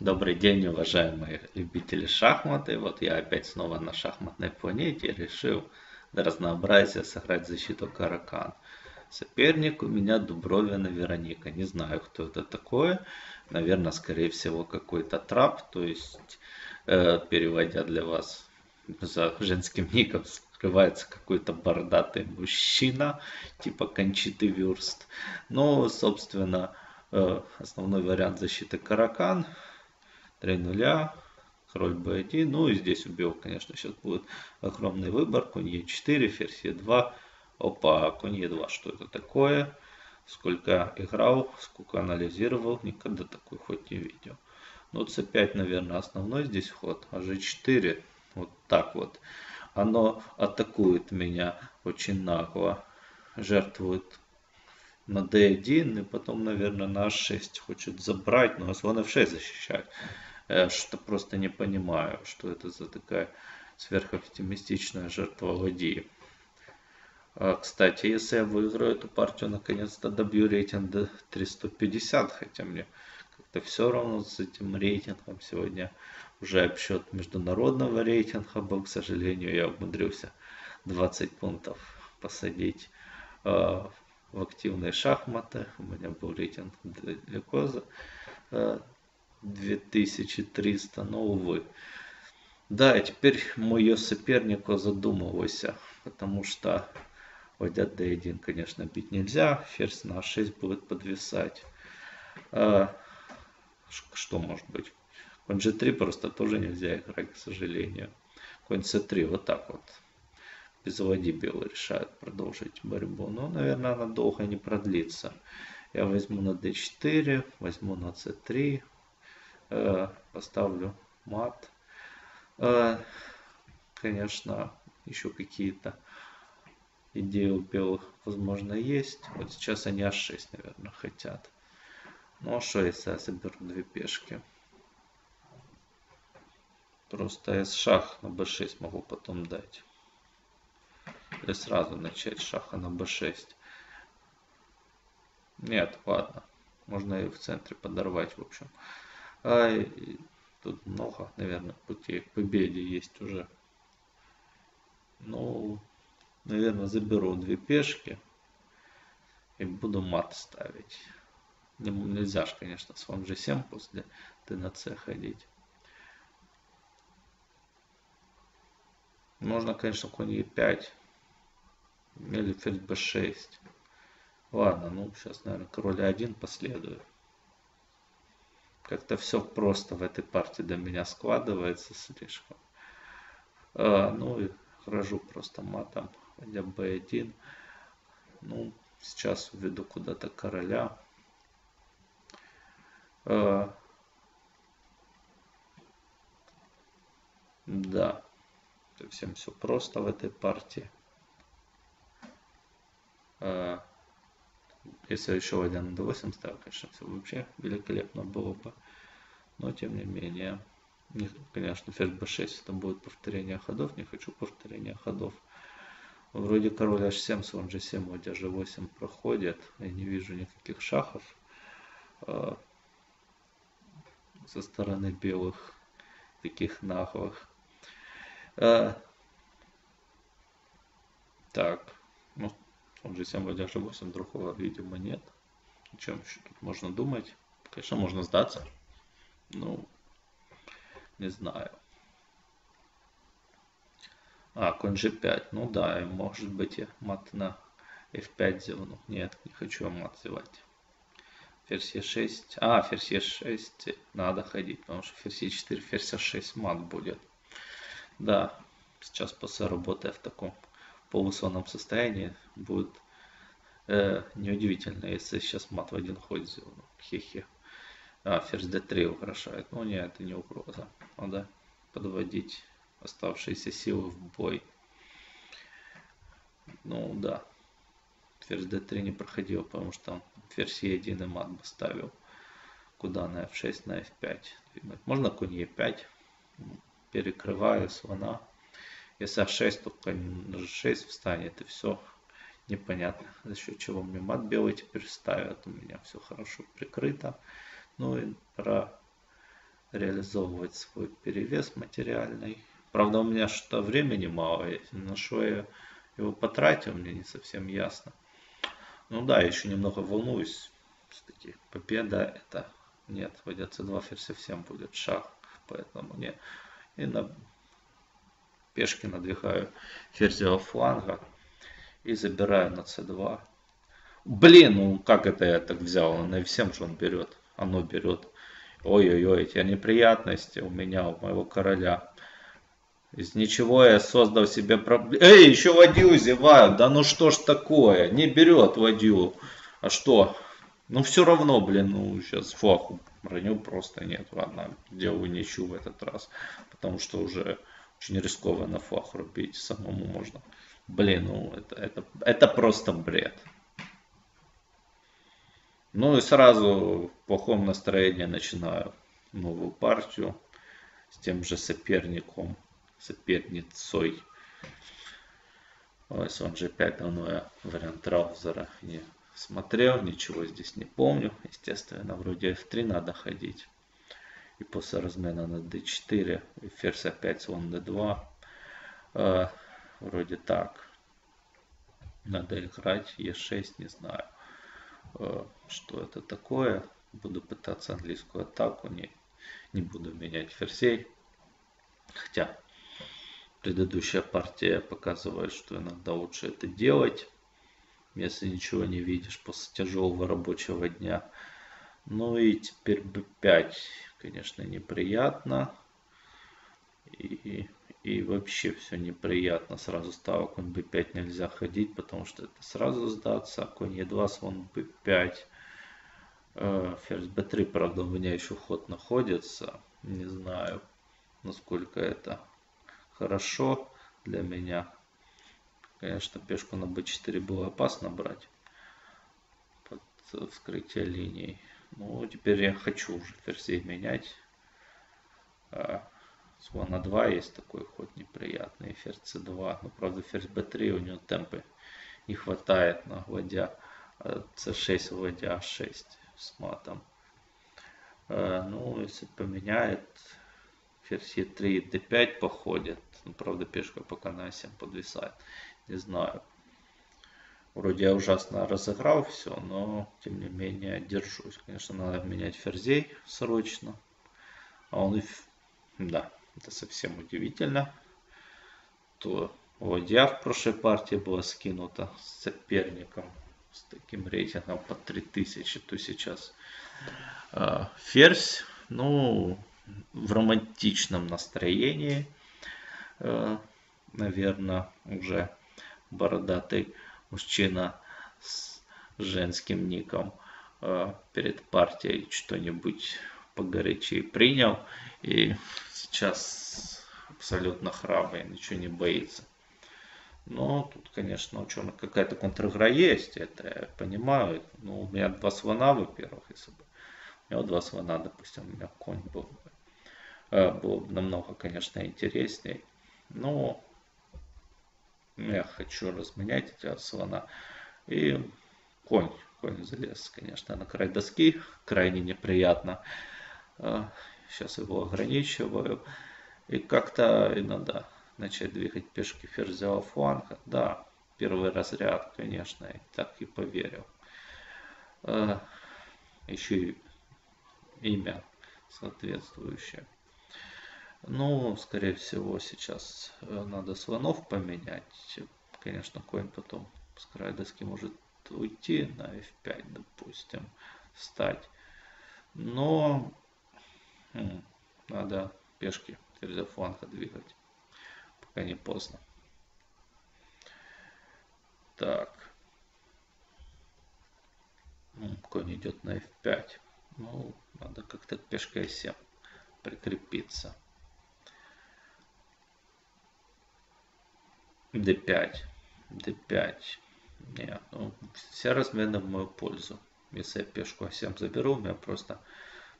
Добрый день, уважаемые любители шахматы. Вот я опять снова на шахматной планете решил для разнообразия сыграть защиту Каракан. Соперник у меня Дубровина Вероника. Не знаю, кто это такое. Наверное, скорее всего, какой-то трап. То есть, э, переводя для вас за женским ником, скрывается какой-то бородатый мужчина, типа Кончиты Вюрст. Ну, собственно, э, основной вариант защиты Каракан. 3 нуля, король b1. Ну и здесь у белых, конечно, сейчас будет огромный выбор. Конь e4, ферзь e2. Опа, конь e2, что это такое? Сколько играл, сколько анализировал, никогда такой ход не видел. Ну, c5, наверное, основной здесь ход. А g4, вот так вот. Оно атакует меня очень нагло. Жертвует на d1 и потом, наверное, на h6 хочет забрать, но слон f6 защищать. Я что просто не понимаю, что это за такая сверхоптимистичная жертва ладьи. А, кстати, если я выиграю эту партию, наконец-то добью рейтинг до 350, хотя мне как-то все равно с этим рейтингом сегодня уже обсчет международного рейтинга был, к сожалению, я умудрился 20 пунктов посадить э, в активные шахматы. У меня был рейтинг далеко за э, 2300, но увы. Да, теперь мой соперник задумывайся, потому что ладья d1, конечно, бить нельзя, ферзь на 6 будет подвисать. А, что может быть? Конь g3 просто тоже нельзя играть, к сожалению. Конь c3, вот так вот. Без ладьи белый решает продолжить борьбу. Но, наверное, она долго не продлится. Я возьму на d4, возьму на c3, Э, поставлю мат. Э, конечно, еще какие-то идеи у белых, возможно, есть. Вот сейчас они h6, наверное, хотят. Ну а что, если я соберу две пешки? Просто s шах на b6 могу потом дать. Или сразу начать шаха на b6. Нет, ладно. Можно и в центре подорвать, в общем. А тут много, наверное, путей к победе есть уже. Ну, наверное, заберу две пешки и буду мат ставить. Нельзя же, конечно, с слон g7 после d на c ходить. Можно, конечно, конь e5 или ферзь b6. Ладно, ну сейчас, наверное, король a1 последует. Как-то все просто в этой партии для меня складывается слишком. А, ну и хожу просто матом, ходя b1. Ну, сейчас уведу куда-то короля. А, да, совсем все просто в этой партии. А, если еще один до 8 ставил, конечно, все вообще великолепно было бы. Но тем не менее, не, конечно, ферзь b6 это будет повторение ходов. Не хочу повторения ходов. Вроде король h7, слон g7, ладья g8 проходит. Я не вижу никаких шахов э, со стороны белых, таких наглых. Э, так, ну, он же 7 ладья g8, другого, видимо, нет. О чем еще тут можно думать? Конечно, можно сдаться. Ну, не знаю. А, конь g5. Ну да, может быть я мат на f5 зевну. Нет, не хочу мат зевать. Ферзь e6. А, ферзь e6 надо ходить, потому что ферзь e4, ферзь a6 мат будет. Да, сейчас после работы в таком полусонном состоянии будет э, неудивительно, если сейчас мат в один ход сделаю. Хе-хе. А, ферзь d3 украшает. Ну нет, это не угроза. Надо подводить оставшиеся силы в бой. Ну да. Ферзь d3 не проходил, потому что ферзь e1 и мат бы ставил. Куда на f6, на f5 двигать. Можно конь e5. Перекрываю слона. Если а6, то конь на g6 встанет и все непонятно, за счет чего мне мат белый теперь ставят. У меня все хорошо прикрыто. Ну и пора реализовывать свой перевес материальный. Правда, у меня что времени мало, на что я его потратил, мне не совсем ясно. Ну да, еще немного волнуюсь. Все-таки победа это... Нет, в c2 ферзь совсем будет шаг, поэтому не. И на пешки надвигаю ферзевого фланга и забираю на c2. Блин, ну как это я так взял? На f7 же он берет. Оно берет. Ой-ой-ой, эти неприятности у меня, у моего короля. Из ничего я создал себе проблему. Эй, еще ладью зевают. Да ну что ж такое? Не берет ладью. А что? Ну все равно, блин, ну сейчас флаг броню просто нет. Ладно, делаю ничью в этот раз. Потому что уже очень рискованно флаг рубить. Самому можно. Блин, ну это, это, это просто бред. Ну и сразу в плохом настроении начинаю новую партию с тем же соперником, соперницей. Ось он же 5 давно я вариант траузера не смотрел, ничего здесь не помню. Естественно, вроде f3 надо ходить. И после размена на d4 и ферзь опять слон d2. Э, вроде так. Надо играть e6, не знаю. Э, что это такое. Буду пытаться английскую атаку, не, не буду менять ферзей. Хотя предыдущая партия показывает, что иногда лучше это делать, если ничего не видишь после тяжелого рабочего дня. Ну и теперь b5, конечно, неприятно. И и вообще все неприятно. Сразу стало конь b5 нельзя ходить, потому что это сразу сдаться. Конь e2, слон b5. Э, ферзь b3, правда, у меня еще ход находится. Не знаю, насколько это хорошо для меня. Конечно, пешку на b4 было опасно брать под вскрытие линий. Ну, теперь я хочу уже ферзей менять. А, Слона 2 есть такой ход неприятный. Ферзь c2. Но правда ферзь b3 у него темпы не хватает на ладья c6 ладья 6 с матом. Э, ну, если поменяет, ферзь e3 d5 походит. Ну, правда, пешка пока на 7 подвисает. Не знаю. Вроде я ужасно разыграл все, но тем не менее держусь. Конечно, надо менять ферзей срочно. А он и... Да, это совсем удивительно. То ладья в прошлой партии была скинута с соперником с таким рейтингом по 3000, то сейчас э, ферзь, ну, в романтичном настроении, э, наверное, уже бородатый мужчина с женским ником э, перед партией что-нибудь погорячее принял и сейчас абсолютно храбрый, ничего не боится. Но тут, конечно, у черных какая-то контр-игра есть, это я понимаю. Но у меня два слона, во-первых, если бы у него два слона, допустим, у меня конь был бы. Э, было бы намного, конечно, интересней. Но я хочу разменять эти слона. И конь, конь залез, конечно, на край доски. Крайне неприятно. Сейчас его ограничиваю. И как-то иногда начать двигать пешки ферзевого фланга. Да, первый разряд, конечно, и так и поверил. Э, еще и имя соответствующее. Ну, скорее всего, сейчас э, надо слонов поменять. Конечно, конь потом с края доски может уйти на f5, допустим, встать. Но надо пешки через фланга двигать, пока не поздно. Так. Конь идет на f5. Ну, надо как-то пешкой e7 прикрепиться. D5. d5. Нет, ну, все размены в мою пользу. Если я пешку а7 заберу, у меня просто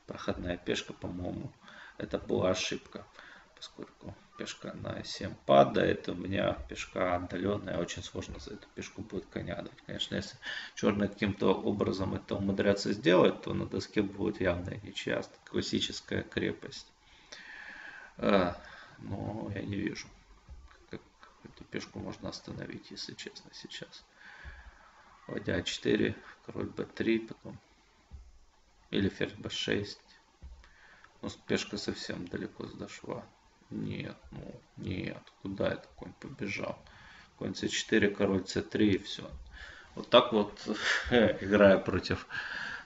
проходная пешка, по-моему, это была ошибка, поскольку пешка на 7 падает, у меня пешка отдаленная, очень сложно за эту пешку будет коня дать. Конечно, если черные каким-то образом это умудрятся сделать, то на доске будет явная ничья, классическая крепость. А, но я не вижу, эту пешку можно остановить, если честно, сейчас. Ладья 4, король b3, потом или ферзь b6. Но пешка совсем далеко дошла. Нет, ну, нет. Куда это конь побежал? Конь c4, король c3 и все. Вот так вот, играя против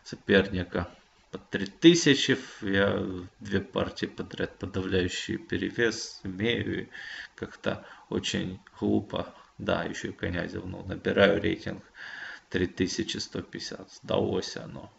соперника под 3000, я две партии подряд подавляющий перевес имею. Как-то очень глупо. Да, еще и коня зевнул. Набираю рейтинг 3150. Сдалось оно.